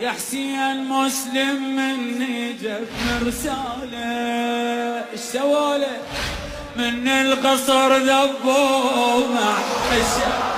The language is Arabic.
يا حسين مسلم من نجف مرسالة السواله من القصر ذبوا مع الشعب